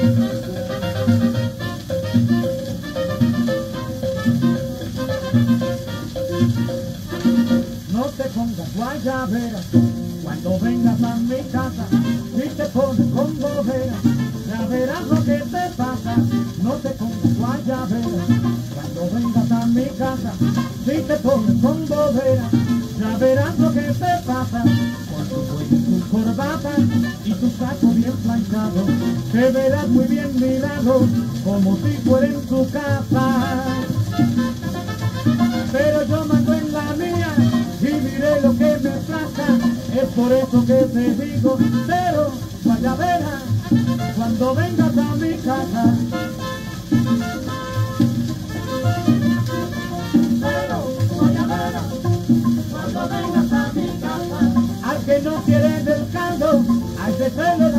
No te pongas guayabera cuando vengas a mi casa, si te pones con bobera, ya verás lo que te pasa. No te pongas guayabera cuando vengas a mi casa, si te pones con bobera, ya verás lo que te pasa. Corbata y tu saco bien planchado, te verás muy bien mirado, como si fuera en tu casa. Pero yo mando en la mía y diré lo que me plazca. Es por eso que te digo, pero guayabera, cuando vengas que no quiere del caldo, a ese se le